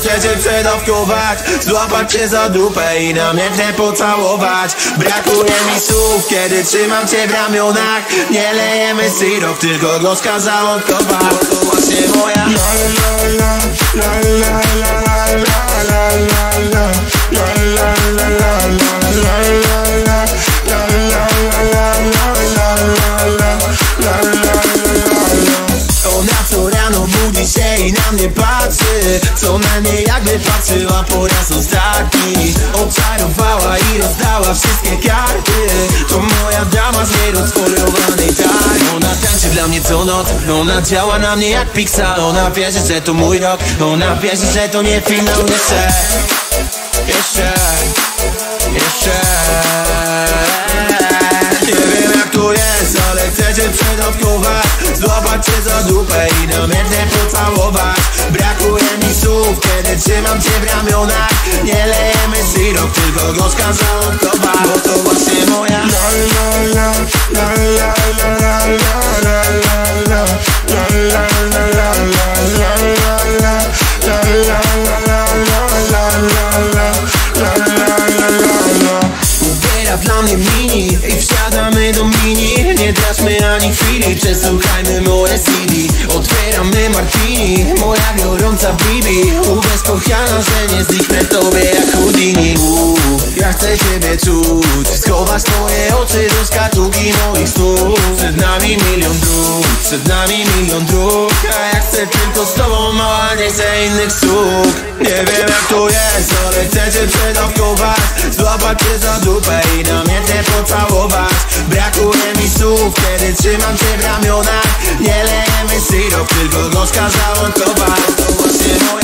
chcę cię przedawkować Złapać cię za dupę i namiętnie pocałować Brakuje mi słów, kiedy trzymam cię w ramionach Nie lejemy syrop, tylko gorzka załąkowa to właśnie moja Ona na mnie jakby patrzyła po raz ostatni Oczarowała i rozdała wszystkie karty. To moja dama z nierozfoliowanej tak. Ona tańczy dla mnie co noc. Ona działa na mnie jak Pixar Ona wierzy, że to mój rok. Ona wierzy, że to nie finał. Jeszcze, jeszcze cię za dupę i namiętnie pocałować. Brakuje mi słów, kiedy trzymam cię w ramionach. Nie lejemy syrop, tylko gorzka załąkowa Bo to właśnie moja Ubiera i wsiadamy do mini. Nie traćmy ani chwili, przesłuchajmy moje CD Otwieramy martini, moja gorąca bibi. Uwierz kochana, że nie zniknę tobie jak Houdini. Uuu, Ja chcę ciebie czuć, schować twoje oczy do moich snów Przed nami milion dróg, przed nami milion dróg. A ja chcę tylko z tobą, mała, nie chcę innych słów. Nie wiem jak to jest, ale chcę cię przedawkować. Złapać cię za dupę i namiętnie pocałować. Brakuje mi słów, kiedy trzymam cię w ramionach. Nie lejemy syrop, tylko gorzka załąkowa To właśnie moja